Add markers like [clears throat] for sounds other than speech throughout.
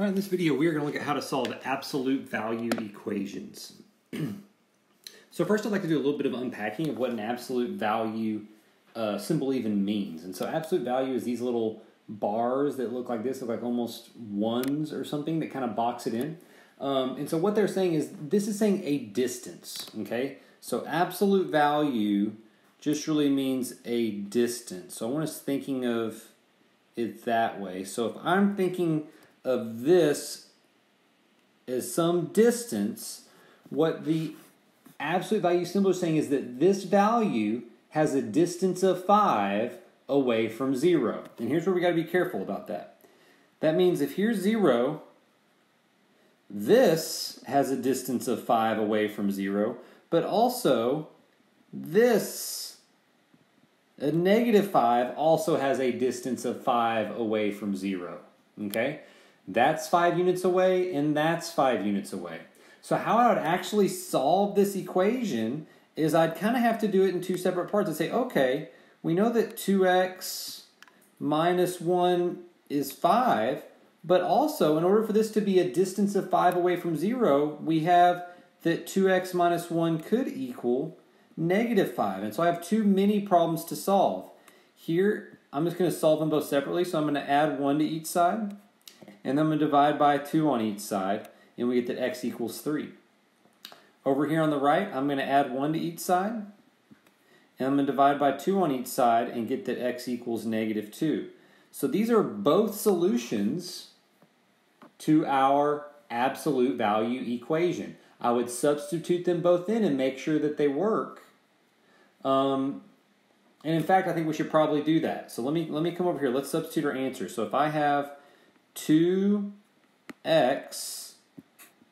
All right, in this video, we are going to look at how to solve absolute value equations. [clears throat] so first, I'd like to do a little bit of unpacking of what an absolute value uh, symbol even means. And so absolute value is these little bars that look like this, look like almost ones or something that kind of box it in. Um, and so what they're saying is this is saying a distance, okay? So absolute value just really means a distance. So I want us thinking of it that way. So if I'm thinking of this as some distance, what the absolute value symbol is saying is that this value has a distance of 5 away from 0. And here's where we got to be careful about that. That means if here's 0, this has a distance of 5 away from 0, but also this, a negative 5, also has a distance of 5 away from 0. Okay? That's 5 units away, and that's 5 units away. So how I would actually solve this equation is I'd kind of have to do it in two separate parts and say, okay, we know that 2x minus 1 is 5, but also in order for this to be a distance of 5 away from 0, we have that 2x minus 1 could equal negative 5. And so I have two mini problems to solve. Here, I'm just going to solve them both separately, so I'm going to add 1 to each side, and then I'm going to divide by 2 on each side, and we get that x equals 3. Over here on the right, I'm going to add 1 to each side, and I'm going to divide by 2 on each side and get that x equals negative 2. So these are both solutions to our absolute value equation. I would substitute them both in and make sure that they work. Um, and in fact, I think we should probably do that. So let me let me come over here. Let's substitute our answer. So if I have 2x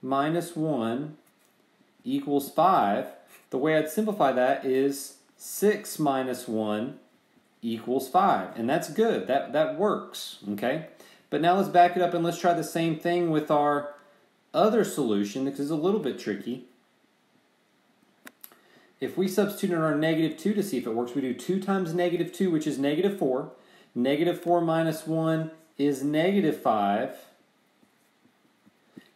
minus 1 equals 5, the way I'd simplify that is 6 minus 1 equals 5. And that's good. That, that works, okay? But now let's back it up and let's try the same thing with our other solution, because it's a little bit tricky. If we substitute in our negative 2 to see if it works, we do 2 times negative 2, which is negative 4. Negative 4 minus 1 is negative 5.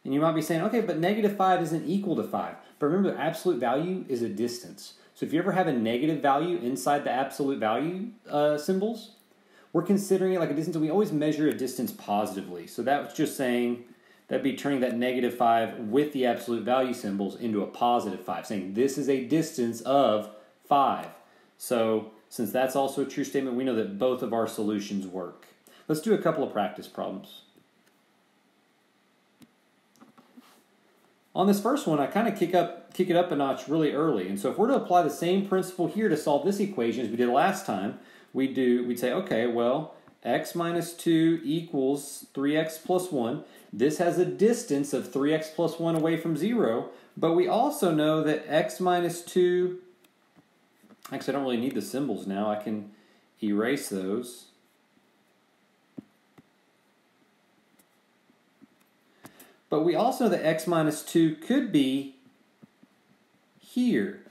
And you might be saying, okay, but negative 5 isn't equal to 5. But remember, absolute value is a distance. So if you ever have a negative value inside the absolute value uh, symbols, we're considering it like a distance, we always measure a distance positively. So that's just saying that'd be turning that negative 5 with the absolute value symbols into a positive 5, saying this is a distance of 5. So since that's also a true statement, we know that both of our solutions work. Let's do a couple of practice problems. On this first one, I kind of kick up kick it up a notch really early. And so if we're to apply the same principle here to solve this equation as we did last time, we do we'd say, okay, well, x minus 2 equals 3x plus 1. This has a distance of 3x plus 1 away from 0, but we also know that x minus 2, actually I don't really need the symbols now, I can erase those. But we also know that x minus 2 could be here.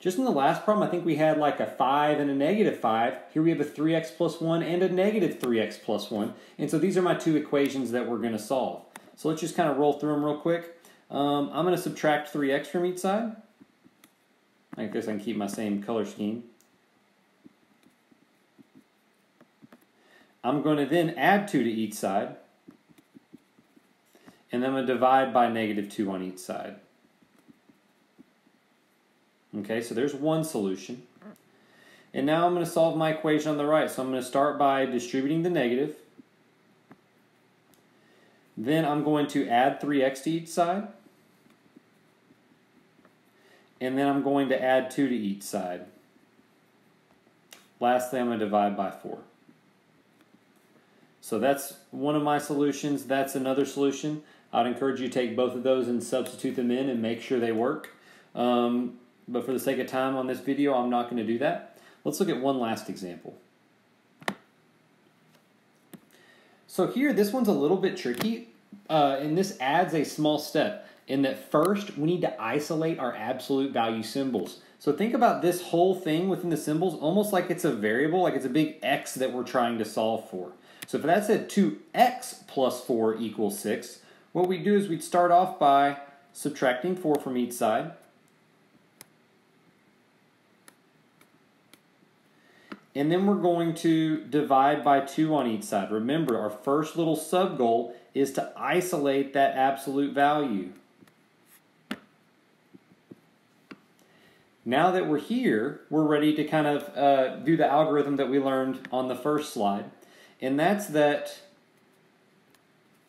Just in the last problem, I think we had like a 5 and a negative 5. Here we have a 3x plus 1 and a negative 3x plus 1. And so these are my two equations that we're going to solve. So let's just kind of roll through them real quick. Um, I'm going to subtract 3x from each side. I guess I can keep my same color scheme. I'm going to then add 2 to each side and then I'm going to divide by negative 2 on each side. Okay, so there's one solution. And now I'm going to solve my equation on the right. So I'm going to start by distributing the negative. Then I'm going to add 3x to each side. And then I'm going to add 2 to each side. Lastly, I'm going to divide by 4. So that's one of my solutions. That's another solution. I'd encourage you to take both of those and substitute them in and make sure they work. Um, but for the sake of time on this video, I'm not going to do that. Let's look at one last example. So here, this one's a little bit tricky, uh, and this adds a small step in that first, we need to isolate our absolute value symbols. So think about this whole thing within the symbols almost like it's a variable, like it's a big X that we're trying to solve for. So if that said 2x plus 4 equals 6, what we do is we'd start off by subtracting 4 from each side. And then we're going to divide by 2 on each side. Remember, our first little sub goal is to isolate that absolute value. Now that we're here, we're ready to kind of uh, do the algorithm that we learned on the first slide. And that's that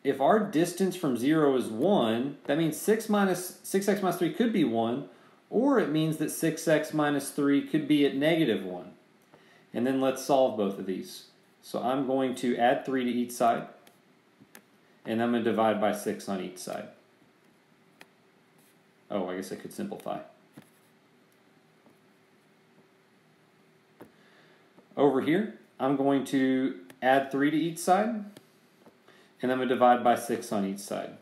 if our distance from 0 is 1, that means 6 minus 6x minus 3 could be 1, or it means that 6x minus 3 could be at negative 1. And then let's solve both of these. So I'm going to add 3 to each side, and I'm going to divide by 6 on each side. Oh, I guess I could simplify. Over here, I'm going to add 3 to each side, and I'm going to divide by 6 on each side.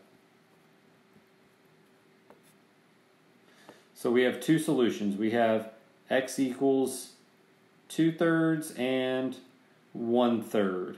So we have two solutions. We have x equals 2 thirds and 1 third.